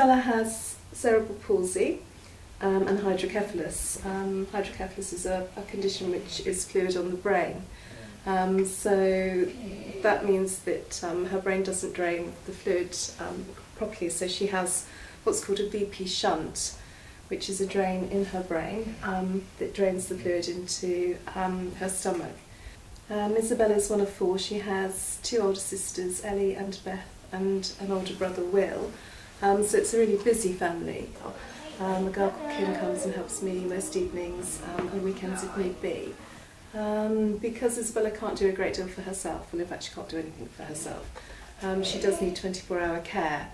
Isabella has cerebral palsy um, and hydrocephalus. Um, hydrocephalus is a, a condition which is fluid on the brain. Um, so that means that um, her brain doesn't drain the fluid um, properly, so she has what's called a VP shunt, which is a drain in her brain um, that drains the fluid into her stomach. Isabella is one of four. She has two older sisters, Ellie and Beth, and an older brother, Will. Um, so it's a really busy family. Um, a girl called Kim comes and helps me most evenings um, and weekends if need be. Um, because Isabella can't do a great deal for herself, well in fact she can't do anything for herself, um, she does need 24 hour care.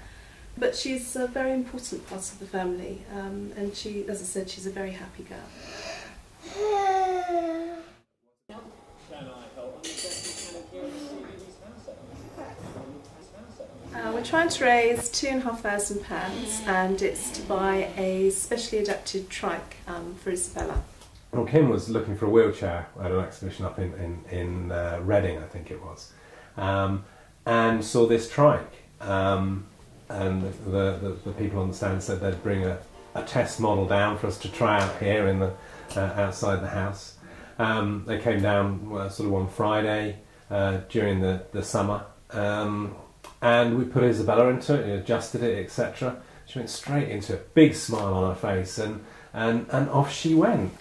But she's a very important part of the family um, and she, as I said, she's a very happy girl. Trying to raise two and a half thousand pounds and it's to buy a specially adapted trike um, for Isabella. Well, Kim was looking for a wheelchair at an exhibition up in, in, in uh, Reading, I think it was, um, and saw this trike. Um, and the, the, the, people on the stand said they'd bring a, a test model down for us to try out here in the, uh, outside the house. Um, they came down well, sort of on Friday uh, during the, the summer. And we put Isabella into it, adjusted it, etc. She went straight into it, big smile on her face, and, and, and off she went.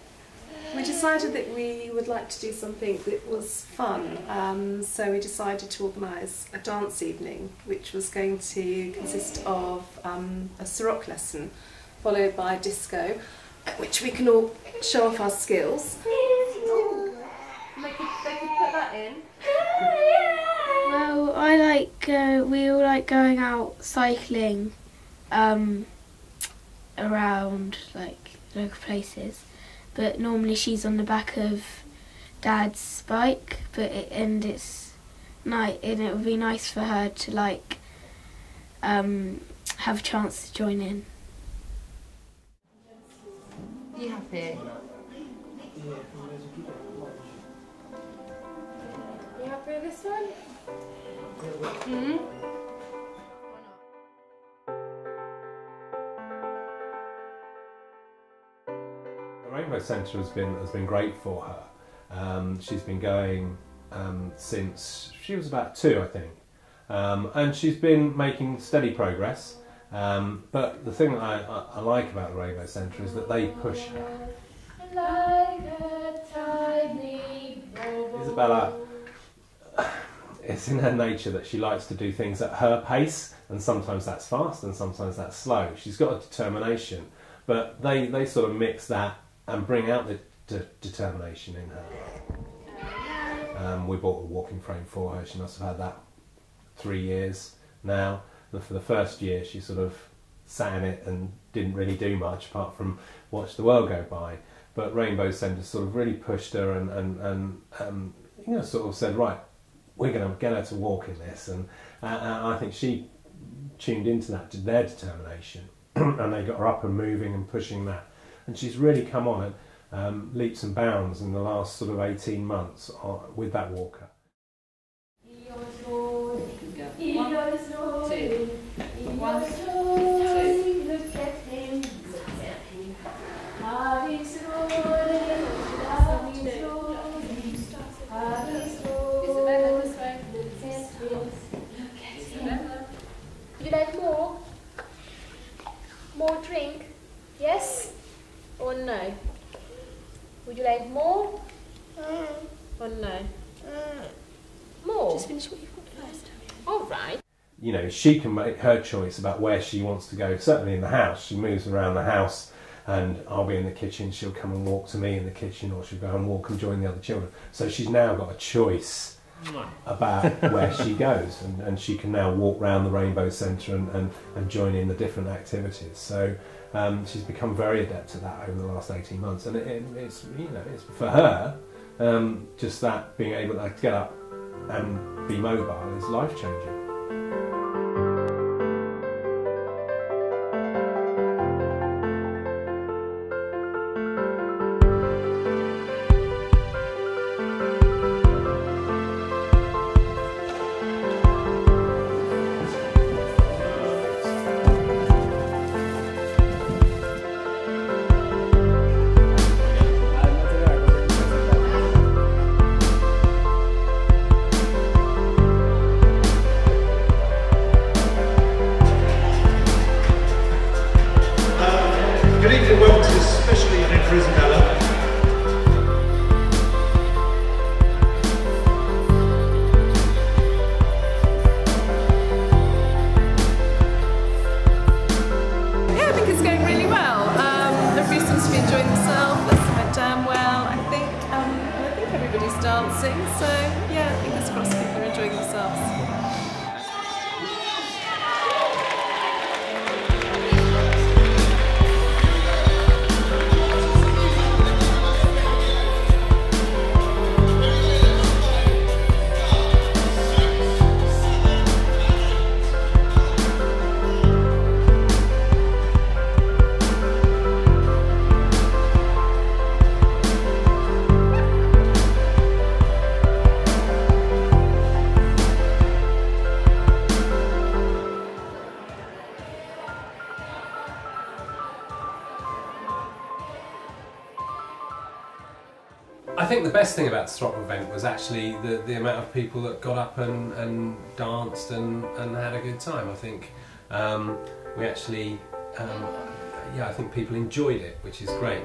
We decided that we would like to do something that was fun, um, so we decided to organise a dance evening, which was going to consist of um, a Ceroc lesson, followed by disco, at which we can all show off our skills. They could, they could put that in. Well, I like, uh, we all like going out cycling um, around like local places, but normally she's on the back of dad's bike, but it, and it's night and it would be nice for her to like um, have a chance to join in. You happy? You happy with this one? Mm. The Rainbow Centre has been has been great for her. Um, she's been going um, since she was about two, I think, um, and she's been making steady progress. Um, but the thing that I, I, I like about the Rainbow Centre is that they push her. Isabella, it's in her nature that she likes to do things at her pace, and sometimes that's fast and sometimes that's slow. She's got a determination, but they, they sort of mix that and bring out the de- determination in her. Um, we bought a walking frame for her. She must have had that three years now. And for the first year, she sort of sat in it and didn't really do much apart from watch the world go by. But Rainbow Centre sort of really pushed her and, and, and um, you know, sort of said, right, we're going to get her to walk in this. And uh, I think she tuned into that, to their determination. and they got her up and moving and pushing that. And she's really come on um, leaps and bounds in the last sort of 18 months uh, with that walker. All right. you know, she can make her choice about where she wants to go. Certainly in the house, she moves around the house, and I'll be in the kitchen. She'll come and walk to me in the kitchen, or she'll go and walk and join the other children. So she's now got a choice about where she goes, and, and she can now walk round the Rainbow Centre and, and, and join in the different activities. So um, she's become very adept at that over the last eighteen months, and it, it, it's you know, it's for her. Um, just that being able to get up and be mobile is life changing. Isabella. Yeah, I think it's going really well. Um, everybody seems to be enjoying themselves. Lesson went down well. I think, um, I think everybody's dancing. So yeah, fingers crossed people are enjoying themselves. I think the best thing about the Stropper event was actually the, the amount of people that got up and, and danced and, and had a good time. I think um, we actually, um, yeah, I think people enjoyed it, which is great.